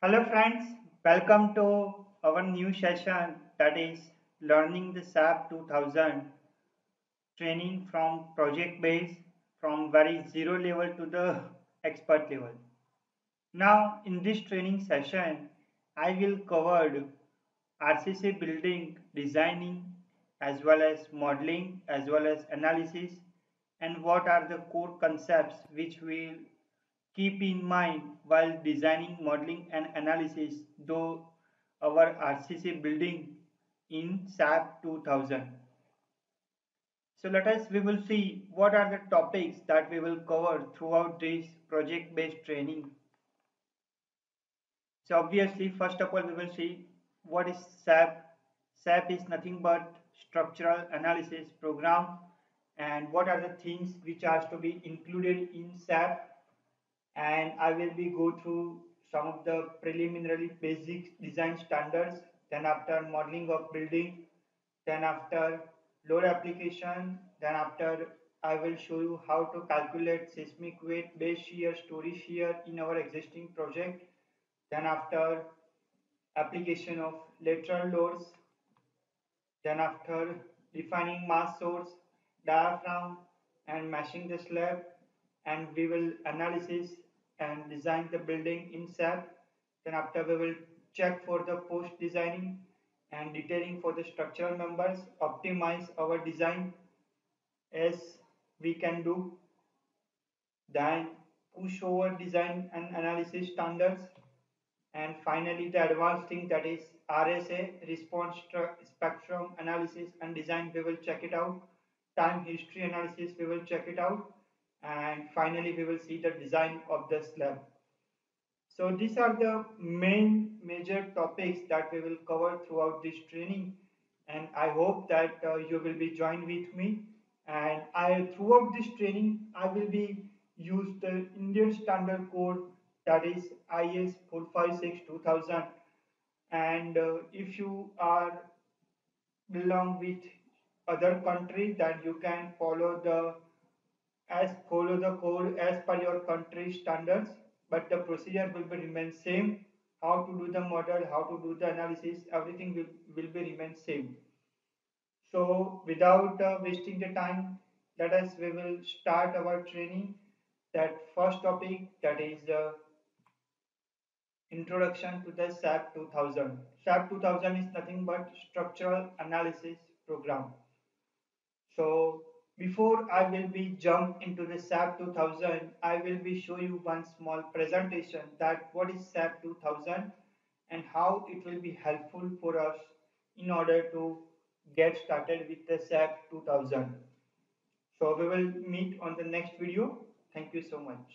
Hello friends, welcome to our new session that is learning the SAP 2000 training from project base from very zero level to the expert level. Now in this training session I will cover RCC building, designing as well as modeling as well as analysis and what are the core concepts which will keep in mind while designing, modeling and analysis though our RCC building in SAP 2000. So let us, we will see what are the topics that we will cover throughout this project based training. So obviously first of all we will see what is SAP. SAP is nothing but structural analysis program and what are the things which are to be included in SAP and I will be go through some of the preliminary basic design standards then after modeling of building then after load application then after I will show you how to calculate seismic weight base shear story shear in our existing project. Then after application of lateral loads then after defining mass source diaphragm and meshing the slab. And we will analysis and design the building in SAP. Then after we will check for the post designing and detailing for the structural members, optimize our design as we can do. Then push over design and analysis standards. And finally the advanced thing that is RSA, response spectrum analysis and design, we will check it out. Time history analysis, we will check it out and finally we will see the design of the slab. So these are the main major topics that we will cover throughout this training. And I hope that uh, you will be joined with me. And I throughout this training I will be use the Indian standard code that is IS 456 2000 and uh, if you are belong with other country then you can follow the as follow the code as per your country standards but the procedure will be remain same. How to do the model how to do the analysis everything will, will be remain same. So without uh, wasting the time let us we will start our training. That first topic that is the introduction to the SAP 2000 SAP 2000 is nothing but structural analysis program. So before I will be jump into the SAP 2000, I will be show you one small presentation that what is SAP 2000 and how it will be helpful for us in order to get started with the SAP 2000. So we will meet on the next video. Thank you so much.